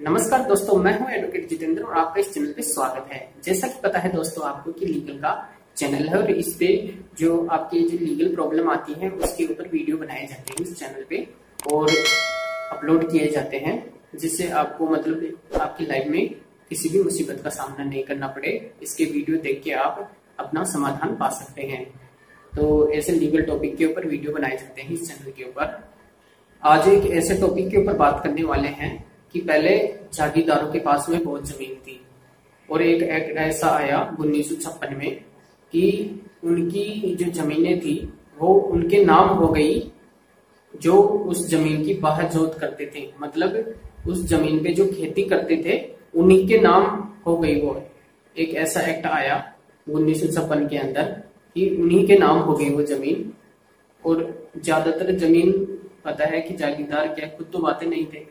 नमस्कार दोस्तों, मैं हूँ एडवोकेट जितेंद्र और आपका इस चैनल पे स्वागत है। जैसा कि पता है दोस्तों आपको कि लीगल का चैनल है और इस पे जो आपकी जो लीगल प्रॉब्लम आती है, उसके ऊपर वीडियो बनाए जाते हैं इस चैनल पे और अपलोड किए जाते हैं, जिससे आपको मतलब आपकी लाइफ में किसी भी मुसीबत का सामना नहीं करना पड़े। इसके वीडियो देख के आप अपना समाधान पा सकते हैं। तो ऐसे लीगल टॉपिक के ऊपर वीडियो बनाए जाते हैं इस चैनल के ऊपर। आज एक ऐसे टॉपिक के ऊपर बात करने वाले हैं कि पहले जागीरदारों के पास में बहुत ज़मीन थी। और एक, एक्ट ऐसा आया उन्नीस सौ छप्पन में कि उनकी जो जमीनें थी वो उनके नाम हो गई जो उस ज़मीन की बाहर जोत करते थे। मतलब उस ज़मीन पे जो खेती करते थे उन्हीं के नाम हो गई वो। एक ऐसा एक्ट आया उन्नीस सौ छप्पन के अंदर कि उन्हीं के नाम हो गई वो ज़मीन। और ज़्यादातर ज़मीन पता है कि जागीरदार क्या खुद तो बातें नहीं थे।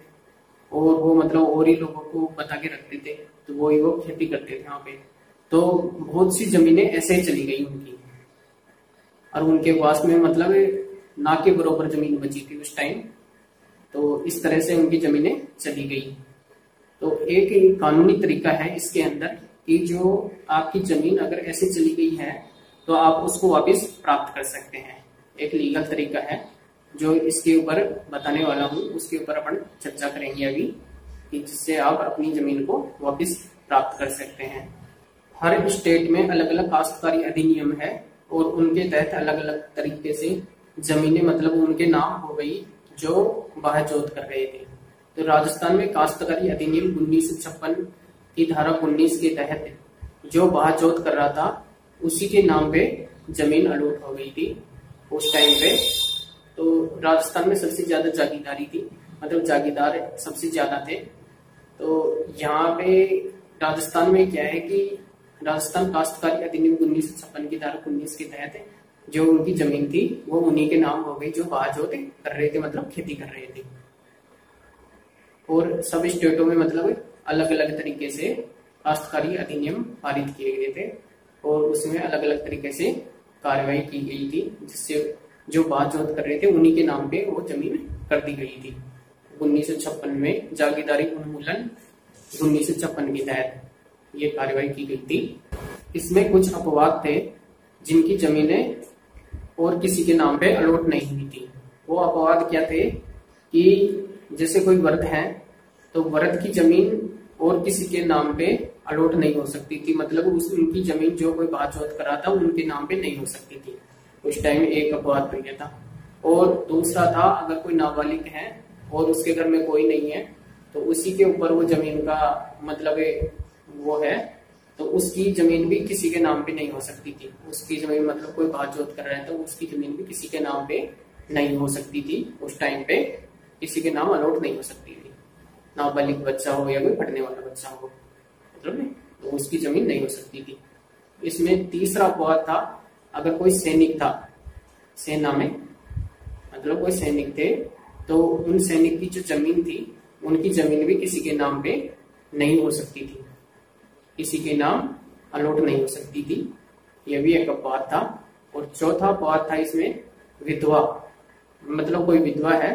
और वो मतलब और ही लोगों को बता के रखते थे तो वो ही वो खेती करते थे वहाँ पे। तो बहुत सी जमीनें ऐसे ही चली गई उनकी। और उनके पास में मतलब ना के बरोबर ज़मीन बची थी उस टाइम। तो इस तरह से उनकी जमीनें चली गई। तो एक कानूनी तरीका है इसके अंदर कि जो आपकी ज़मीन अगर ऐसे चली गई है तो आप उसको वापस प्राप्त कर सकते हैं। एक लीगल तरीका है। जो इसके ऊपर बताने वाला हूँ, उसके ऊपर अपन चर्चा करेंगे अभी कि जिससे आप अपनी ज़मीन को वापस प्राप्त कर सकते हैं। हर स्टेट में अलग अलग काश्तकारी अधिनियम है और उनके तहत अलग अलग तरीके से जमीनें मतलब उनके नाम हो गई, जो बाहर जोत कर रहे थे। तो राजस्थान में काश्तकारी अधिनियम उन्नीस सौ छप्पन की धारा उन्नीस के तहत जो बाहर जोत कर रहा था, उसी के नाम पे ज़मीन अलॉट हो गई थी। उस टाइम पे तो राजस्थान में सबसे ज़्यादा जागीरदारी थी मतलब जागीरदार सबसे ज़्यादा थे। तो यहाँ पे राजस्थान में क्या है कि राजस्थान काश्तकारी अधिनियम उन्नीस सौ छप्पन की धारा उन्नीस के तहत जो उनकी ज़मीन थी, वो उन्हीं के नाम हो गई, जो बाहर थे कर रहे थे मतलब खेती कर रहे थे। और सब स्टेटों में मतलब अलग अलग तरीके से काश्तकारी अधिनियम पारित किए गए थे और उसमें अलग अलग तरीके से कार्रवाई की गई थी, जिससे जो बात जोत कर रहे थे, उन्हीं के नाम पे वो ज़मीन कर दी गई थी। उन्नीस सौ छप्पन में जागीदारी उन्मूलन, उन्नीस के तहत ये कार्रवाई की गई थी। इसमें कुछ अपवाद थे, जिनकी जमीनें और किसी के नाम पे अलॉट नहीं हुई थी। वो अपवाद क्या थे कि जैसे कोई वर्द है तो वर्द की ज़मीन और किसी के नाम पे अलॉट नहीं हो सकती थी। मतलब उस, उनकी ज़मीन जो कोई बात करा था, उनके नाम पे नहीं हो सकती थी। उस टाइम एक अपवाद बन गया था और दूसरा था, अगर कोई नाबालिग है और उसके घर में कोई नहीं है तो उसी के ऊपर वो ज़मीन का मतलब वो है तो उसकी ज़मीन भी किसी के नाम पे नहीं हो सकती थी। उसकी ज़मीन मतलब कोई बात जोत कर रहा है तो उसकी ज़मीन भी किसी के नाम पे नहीं हो सकती थी। उस टाइम पे किसी के नाम अलॉट नहीं हो सकती थी। नाबालिग बच्चा हो या कोई पढ़ने वाला बच्चा हो मतलब तो उसकी ज़मीन नहीं हो सकती थी। इसमें तीसरा अपवाद था अगर कोई सैनिक था, सेना में मतलब कोई सैनिक थे तो उन सैनिक की जो ज़मीन थी, उनकी ज़मीन भी किसी के नाम पे नहीं हो सकती थी। किसी के नाम अलॉट नहीं हो सकती थी। यह भी एक अपवाद था। और चौथा अपवाद था इसमें विधवा। मतलब कोई विधवा है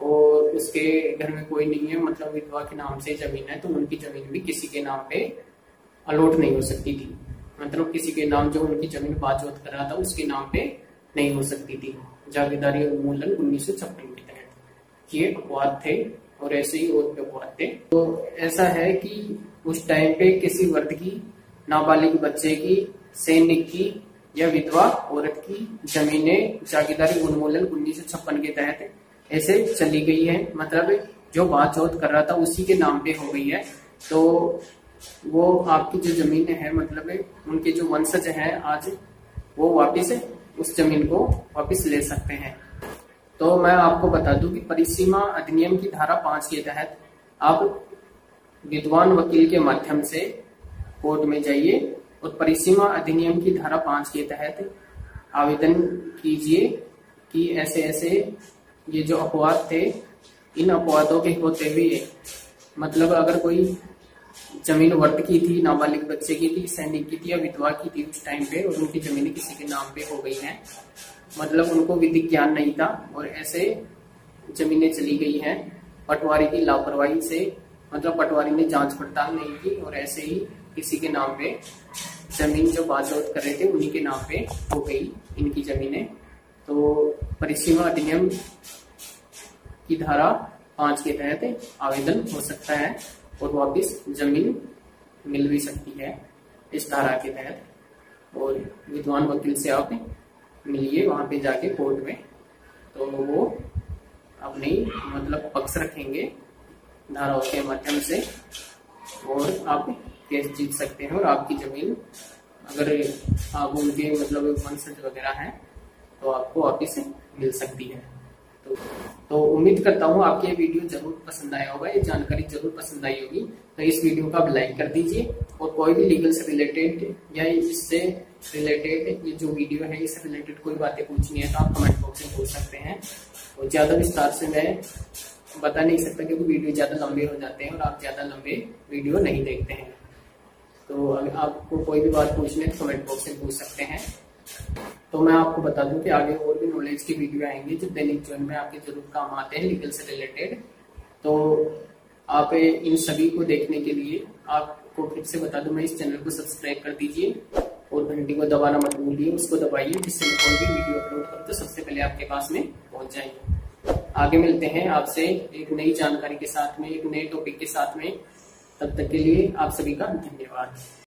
और उसके घर में कोई नहीं है मतलब विधवा के नाम से ज़मीन है तो उनकी ज़मीन भी किसी के नाम पे अलॉट नहीं हो सकती थी। मतलब किसी के नाम जो उनकी ज़मीन बाजोत कर रहा था, उसके नाम पे नहीं हो सकती थी। जागीरदारी उन्मूलन उन्नीस सौ छप्पन के तहत ये अपवाद थे और ऐसे ही और अपवाद थे। तो ऐसा है कि उस टाइम पे किसी वर्ग की, नाबालिग बच्चे की, सैनिक की या विधवा औरत की जमीनें जागीरदारी उन्मूलन उन्नीस सौ छप्पन के तहत ऐसे चली गई है। मतलब जो बात चौथ कर रहा था उसी के नाम पे हो गई है। तो वो आपकी जो ज़मीन है मतलब है, उनके जो वंशज है आज, वो वापिस उस ज़मीन को वापिस ले सकते हैं। तो मैं आपको बता दूँ कि परिसीमा अधिनियम की धारा पाँच के तहत आप विद्वान वकील के माध्यम से कोर्ट में जाइए और परिसीमा अधिनियम की धारा पाँच के तहत आवेदन कीजिए कि ऐसे ऐसे ये जो अपवाद थे, इन अपवादों के होते हुए मतलब अगर कोई ज़मीन वर्त की थी, नाबालिग बच्चे की थी, सैनिक की थी या विधवा की थी उस टाइम पे और उनकी ज़मीन किसी के नाम पे हो गई है। मतलब उनको विधिक ज्ञान नहीं था और ऐसे जमीनें चली गई हैं। पटवारी की लापरवाही से मतलब पटवारी ने जाँच पड़ताल नहीं की और ऐसे ही किसी के नाम पे ज़मीन जो बाजौत कर रहे थे, उन्हीं के नाम पे हो गई इनकी जमीनें। तो परिसीमा अधिनियम की धारा पाँच के तहत आवेदन हो सकता है। और वापिस ज़मीन मिल भी सकती है, इस धारा के तहत। और विद्वान वकील से आप मिलिए वहाँ पे जाके कोर्ट में। तो वो अपनी मतलब पक्ष रखेंगे धाराओं के माध्यम से। और आप केस जीत सकते हैं और आपकी ज़मीन, अगर आप उनके मतलब वंशज वगैरह हैं तो आपको वापिस मिल सकती है। तो, तो उम्मीद करता हूँ आपको ये वीडियो ज़रूर पसंद आया होगा ये जानकारी ज़रूर पसंद आई होगी। तो इस वीडियो का आप लाइक कर दीजिए और कोई भी लीगल से रिलेटेड या इससे रिलेटेड ये जो वीडियो है इससे रिलेटेड कोई बातें पूछनी है तो आप कमेंट बॉक्स में पूछ सकते हैं। और ज़्यादा विस्तार से मैं बता नहीं सकता क्योंकि वीडियो ज़्यादा लंबे हो जाते हैं और आप ज़्यादा लंबे वीडियो नहीं देखते हैं। तो अगर आपको कोई भी बात पूछनी है तो कमेंट बॉक्स में पूछ सकते हैं। तो मैं आपको बता दूँ कि आगे और भी नॉलेज की वीडियो आएँगे जो दैनिक जीवन में आपके ज़रूर काम आते हैं लीगल से रिलेटेड तो आप इन सभी को देखने के लिए आपको फिर से बता दूँ, मैं इस चैनल को सब्सक्राइब कर दीजिए और घंटी को दबाना मत भूलिए, उसको दबाइए जिससे मैं कोई भी वीडियो अपलोड करूँ तो सबसे पहले आपके पास में पहुँच जाएँगे। आगे मिलते हैं आपसे एक नई जानकारी के साथ में, एक नए टॉपिक के साथ में। तब तक के लिए आप सभी का धन्यवाद।